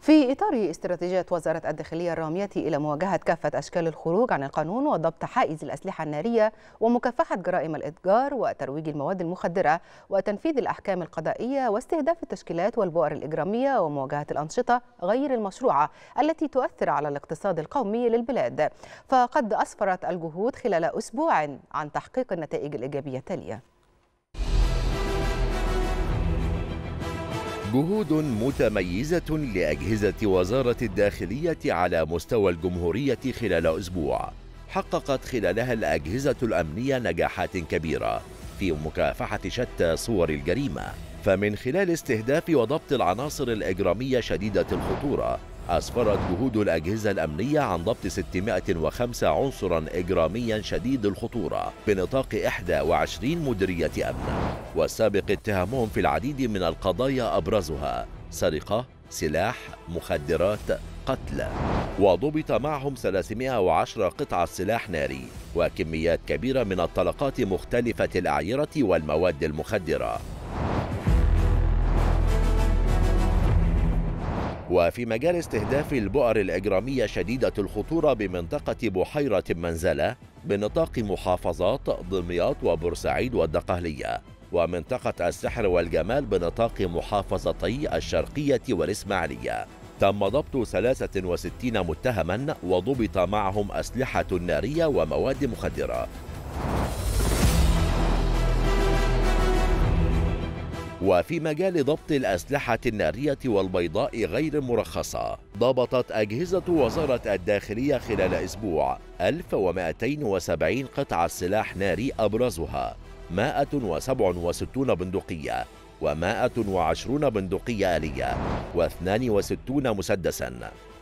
في إطار استراتيجية وزارة الداخلية الرامية إلى مواجهة كافة أشكال الخروج عن القانون وضبط حائز الأسلحة النارية ومكافحة جرائم الإتجار وترويج المواد المخدرة وتنفيذ الأحكام القضائية واستهداف التشكيلات والبؤر الإجرامية ومواجهة الأنشطة غير المشروعة التي تؤثر على الاقتصاد القومي للبلاد. فقد أسفرت الجهود خلال أسبوع عن تحقيق النتائج الإيجابية التالية. جهود متميزة لأجهزة وزارة الداخلية على مستوى الجمهورية خلال أسبوع. حققت خلالها الأجهزة الأمنية نجاحات كبيرة في مكافحة شتى صور الجريمة. فمن خلال استهداف وضبط العناصر الإجرامية شديدة الخطورة أسفرت جهود الأجهزة الأمنية عن ضبط 605 عنصرا إجراميا شديد الخطورة بنطاق 21 مديرية أمن. والسابق اتهامهم في العديد من القضايا أبرزها سرقة سلاح مخدرات قتل. وضبط معهم 310 قطعة سلاح ناري وكميات كبيرة من الطلقات مختلفة الأعيرة والمواد المخدرة. وفي مجال استهداف البؤر الإجرامية شديدة الخطورة بمنطقة بحيرة منزلة بنطاق محافظات دمياط وبورسعيد والدقهلية ومنطقة السحر والجمال بنطاق محافظتي الشرقية والإسماعيلية. تم ضبط 63 متهما وضبط معهم أسلحة نارية ومواد مخدرة. وفي مجال ضبط الأسلحة النارية والبيضاء غير المرخصة ضبطت أجهزة وزارة الداخلية خلال أسبوع 1270 قطعة سلاح ناري أبرزها. 167 بندقية و120 بندقية آلية. و62 مسدسا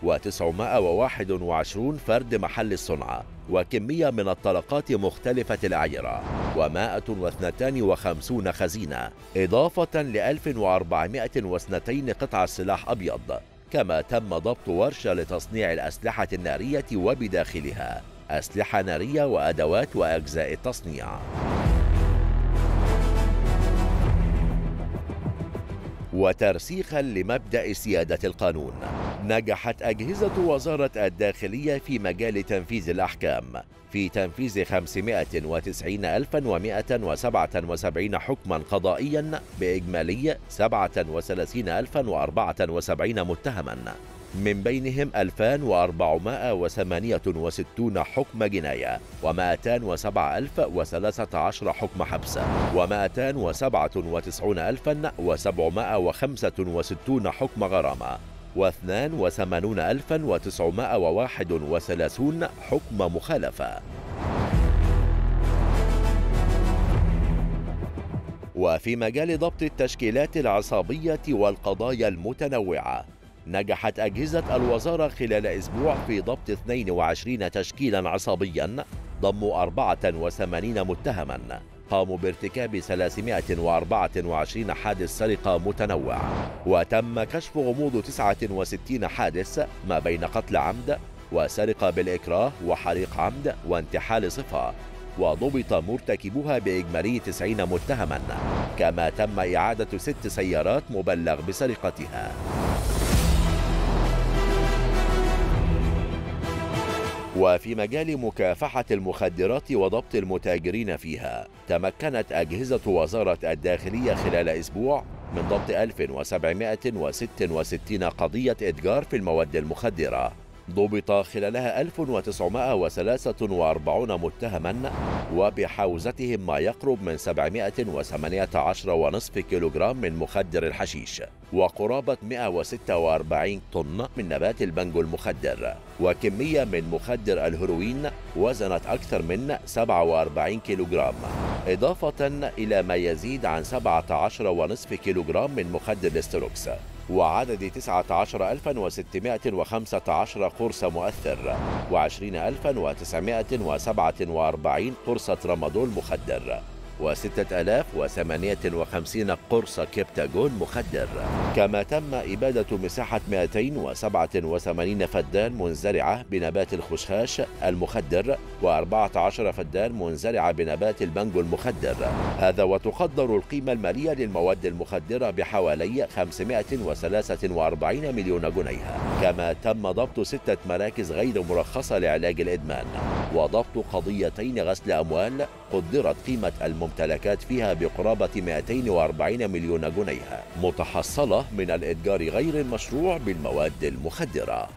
و921 فرد محل الصنع وكمية من الطلقات مختلفة الأعيرة و152 خزينة إضافة ل 1402 قطعة سلاح أبيض كما تم ضبط ورشة لتصنيع الأسلحة النارية وبداخلها أسلحة نارية وأدوات وأجزاء التصنيع. وترسيخا لمبدأ سيادة القانون. نجحت أجهزة وزارة الداخلية في مجال تنفيذ الأحكام. في تنفيذ 591177 حكما قضائيا بإجمالي 37074 متهما. من بينهم 2468 حكم جناية و207013 حكم حبس و299765 حكم غرامة و82931 حكم مخالفة. وفي مجال ضبط التشكيلات العصابية والقضايا المتنوعة نجحت أجهزة الوزارة خلال أسبوع في ضبط 22 تشكيلا عصابيا ضموا 84 متهما. قاموا بارتكاب 324 حادث سرقة متنوع وتم كشف غموض 69 حادث ما بين قتل عمد وسرقة بالإكراه وحريق عمد وانتحال صفة وضبط مرتكبوها بإجمالي 90 متهما. كما تم إعادة ست سيارات مبلغ بسرقتها. وفي مجال مكافحة المخدرات وضبط المتاجرين فيها تمكنت أجهزة وزارة الداخلية خلال أسبوع من ضبط 1766 قضية إتجار في المواد المخدرة. ضبط خلالها 1943 متهما وبحوزتهم ما يقرب من 718 ونصف كيلوغرام من مخدر الحشيش وقرابة 146 طن من نبات البنجو المخدر وكمية من مخدر الهيروين وزنت أكثر من 47 كيلوغرام إضافة إلى ما يزيد عن 17 ونصف كيلوغرام من مخدر الاستروكس. وعدد 19615 قرص مؤثر و20947 قرص ترامادول مخدر. و6058 قرص كبتاجون مخدر. كما تم إبادة مساحة 287 فدان منزرعة بنبات الخشخاش المخدر و14 فدان منزرعة بنبات المانجو المخدر. هذا وتقدر القيمة المالية للمواد المخدرة بحوالي 543 مليون جنيه كما تم ضبط ستة مراكز غير مرخصة لعلاج الإدمان. وضبط قضيتين غسل أموال قدرت قيمة الممتلكات فيها بقرابة 240 مليون جنيه متحصلة من الإتجار غير المشروع بالمواد المخدرة.